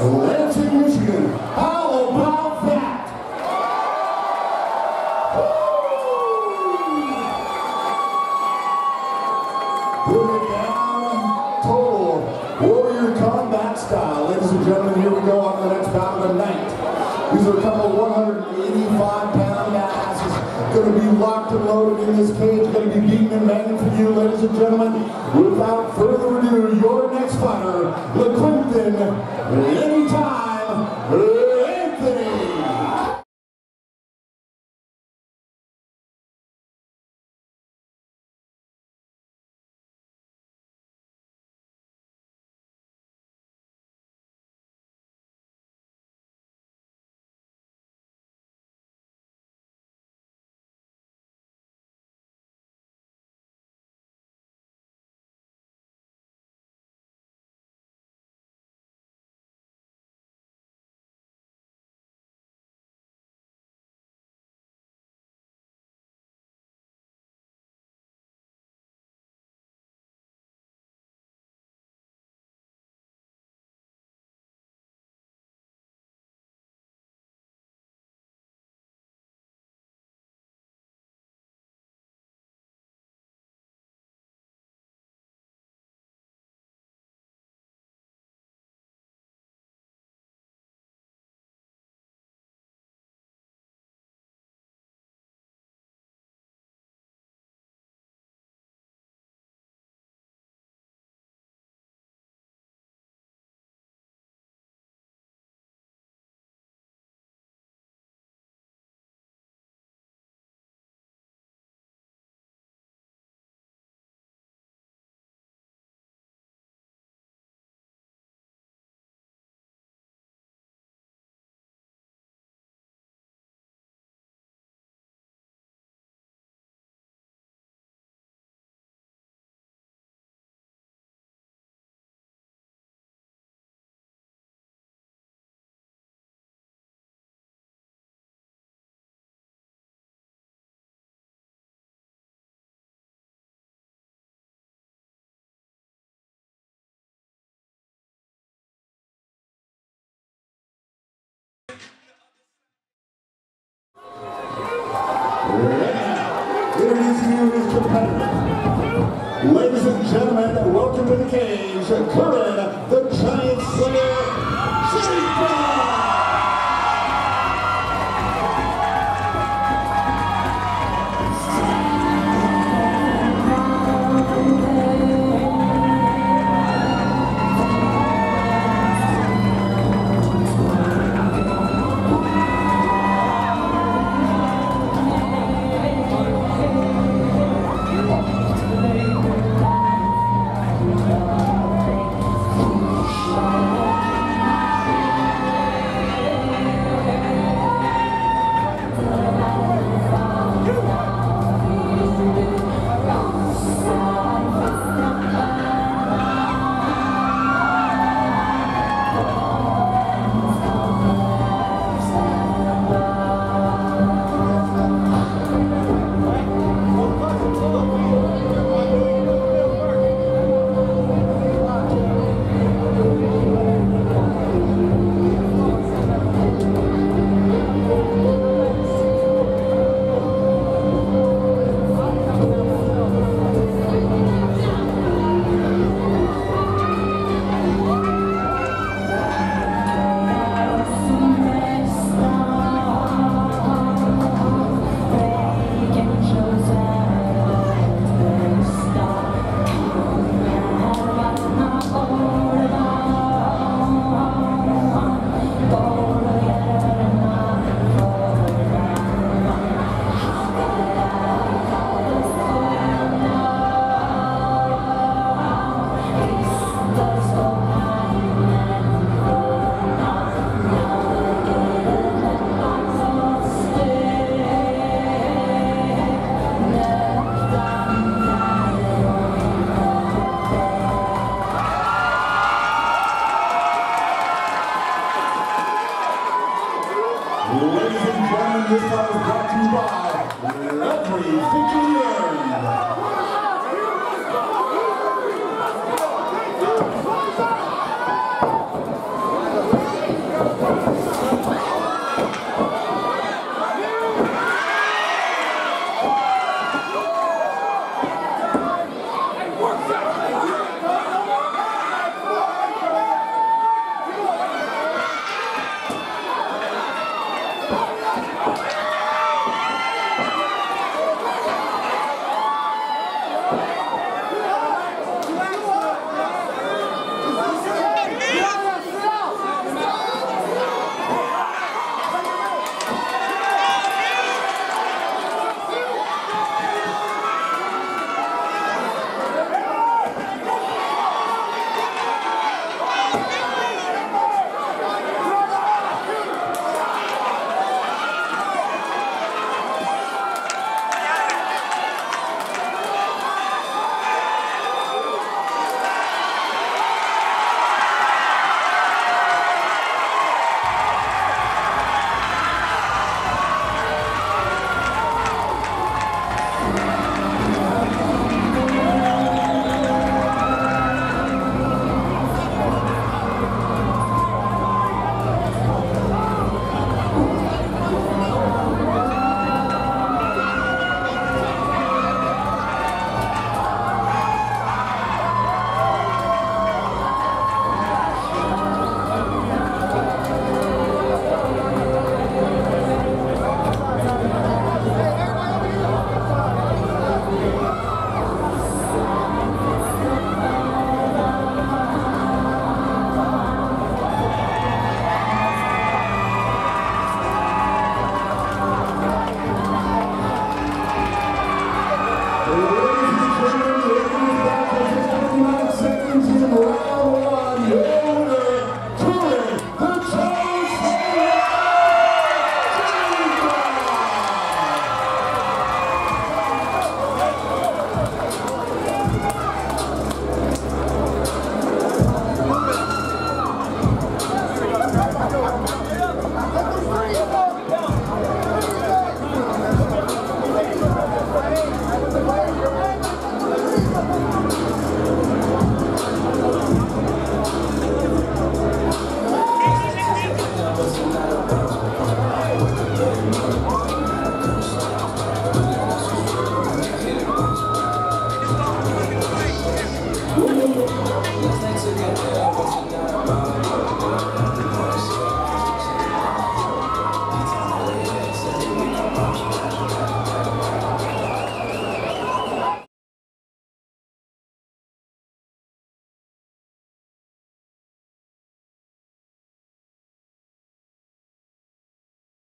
Lansing, Michigan. How about that? It down, total warrior combat style. Ladies and gentlemen, here we go on the next bout of the night. These are a couple of 185 pound asses. Going to be locked and loaded in this cage. Going to be beating and banging for you, ladies and gentlemen. Without further Introducing you his competitor. Ladies and gentlemen, welcome to the cage, Curran, the Giant Slayer work.